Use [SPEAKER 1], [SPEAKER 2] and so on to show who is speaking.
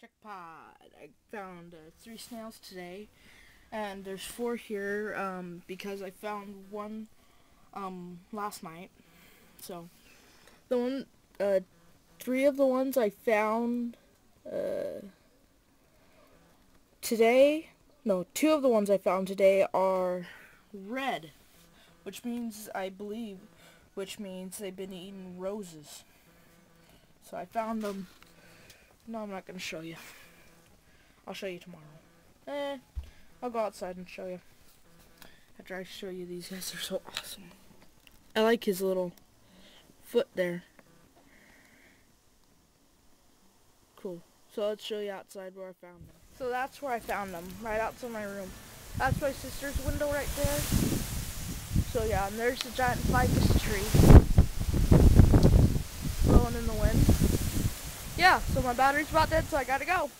[SPEAKER 1] Jackpot! I found uh, three snails today, and there's four here um, because I found one um, last night. So, the one, uh, three of the ones I found uh, today, no, two of the ones I found today are red, which means, I believe, which means they've been eating roses. So I found them no, I'm not going to show you. I'll show you tomorrow. Eh, I'll go outside and show you. After I show you these guys, they're so awesome. I like his little foot there. Cool. So let's show you outside where I found them. So that's where I found them, right outside my room. That's my sister's window right there. So yeah, and there's the giant ficus tree. Blowing in the wind yeah, so my battery's about dead, so I gotta go.